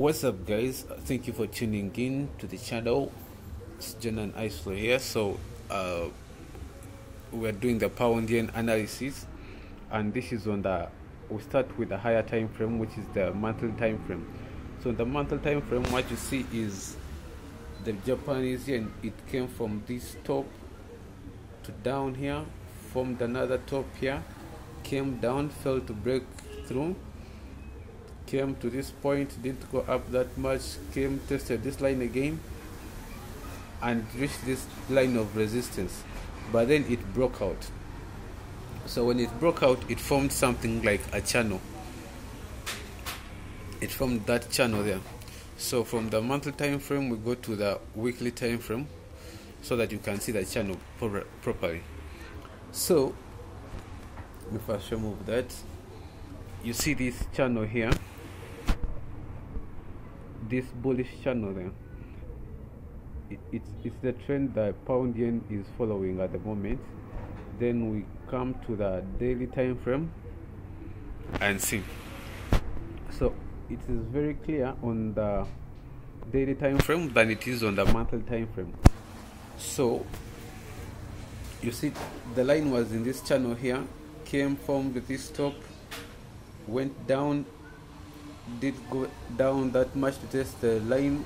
What's up, guys? Thank you for tuning in to the channel. It's John and Islo here. So, uh, we're doing the pound yen analysis, and this is on the. We start with the higher time frame, which is the monthly time frame. So, the monthly time frame, what you see is the Japanese yen. It came from this top to down here, formed another top here, came down, failed to break through came to this point didn't go up that much came tested this line again and reached this line of resistance. But then it broke out. So when it broke out it formed something like a channel. It formed that channel there. So from the monthly time frame we go to the weekly time frame so that you can see the channel pro- properly. So me first remove that you see this channel here this bullish channel there it, it's, it's the trend that pound yen is following at the moment. Then we come to the daily time frame and see. So it is very clear on the daily time frame than it is on the monthly time frame. So you see the line was in this channel here came from this top went down did go down that much to test the line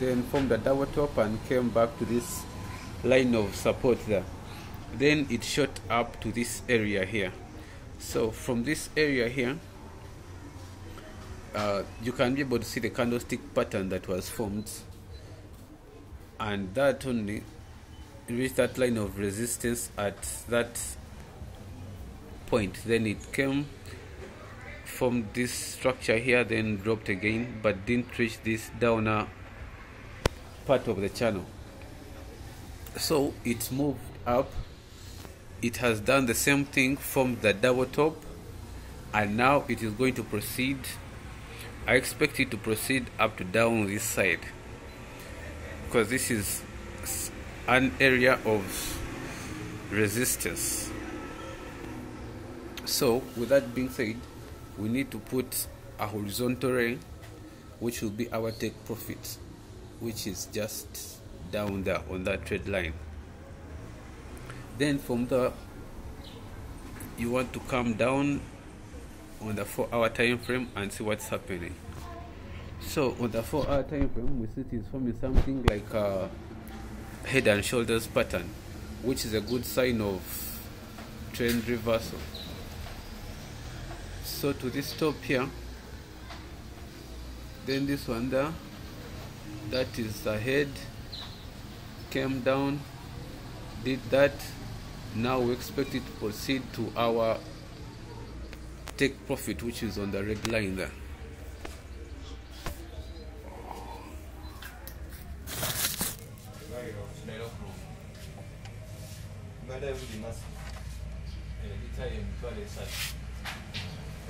then formed a double top and came back to this line of support there. Then it shot up to this area here. So from this area here uh, you can be able to see the candlestick pattern that was formed. And that only reached that line of resistance at that point. Then it came from this structure here then dropped again but didn't reach this downer part of the channel. So it moved up. It has done the same thing from the double top and now it is going to proceed. I expect it to proceed up to down this side because this is an area of resistance. So with that being said we need to put a horizontal line which will be our take profit which is just down there on that trade line. Then from there you want to come down on the 4 hour time frame and see what's happening. So on the 4 hour time frame we see it is forming something like a head and shoulders pattern which is a good sign of trend reversal so to this top here. Then this one there that is the head came down did that. Now we expect it to proceed to our take profit which is on the red line there. Maize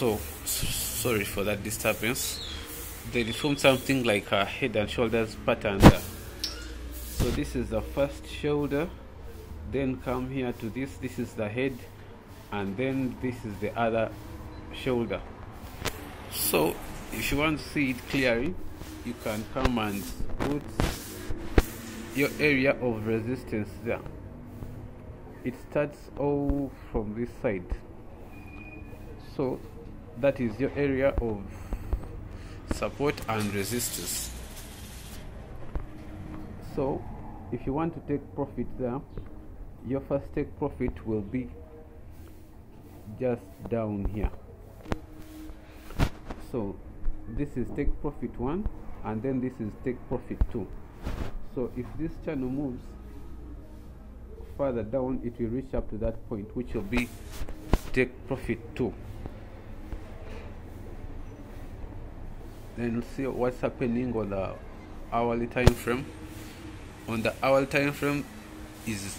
so sorry for that disturbance. They formed something like a head and shoulders pattern there uh, so this is the first shoulder then come here to this this is the head and then this is the other shoulder. So if you want to see it clearly you can come and put your area of resistance there. It starts all from this side. So that is your area of support and resistance. So if you want to take profit there your first take profit will be just down here. So this is take profit one and then this is take profit two. So if this channel moves further down it will reach up to that point which will be take profit too then see what's happening on the hourly time frame. On the hourly time frame is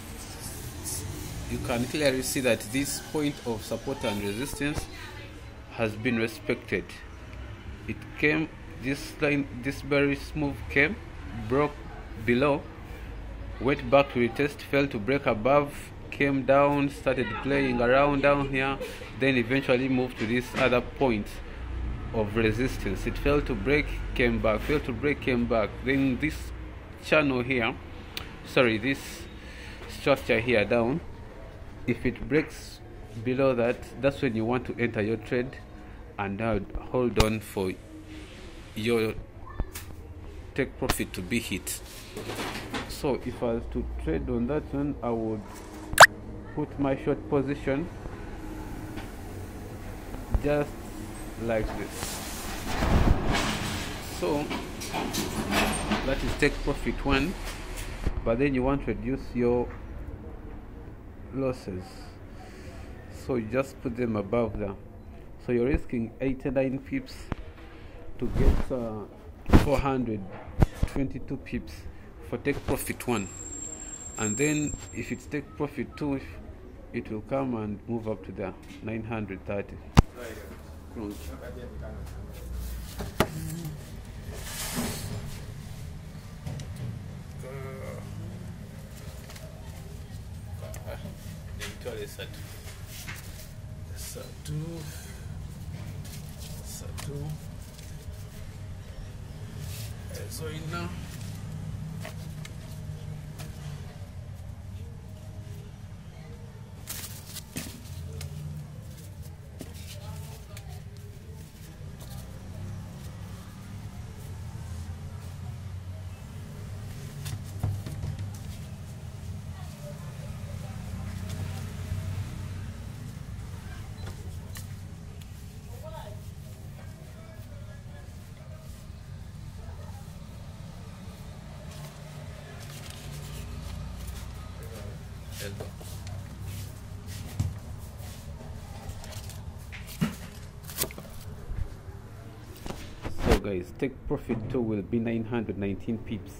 you can clearly see that this point of support and resistance has been respected. It came this line this very smooth came broke below went back to retest failed to break above came down started playing around down here then eventually moved to this other point of resistance. It failed to break came back failed to break came back. Then this channel here sorry this structure here down if it breaks below that that's when you want to enter your trade and uh, hold on for your take profit to be hit. So if I was to trade on that one I would put my short position just like this. So that is take profit one but then you want to reduce your losses. So you just put them above there so you're risking 89 pips to get uh, 422 pips for take profit one. And then if it's take profit two it will come and move up to the 930 Pronto. Vitória é Santo. Santo. Santo. É Zoina. So guys, take profit 2 will be 919 pips.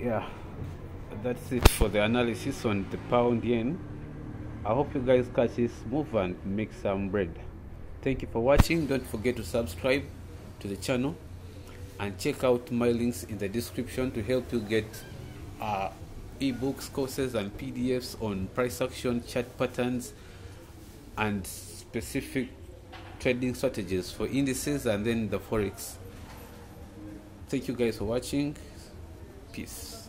Yeah, that's it for the analysis on the pound yen. I hope you guys catch this move and make some bread. Thank you for watching. Don't forget to subscribe to the channel and check out my links in the description to help you get uh, ebooks, courses, and PDFs on price action, chart patterns, and specific trading strategies for indices and then the forex. Thank you guys for watching. Peace.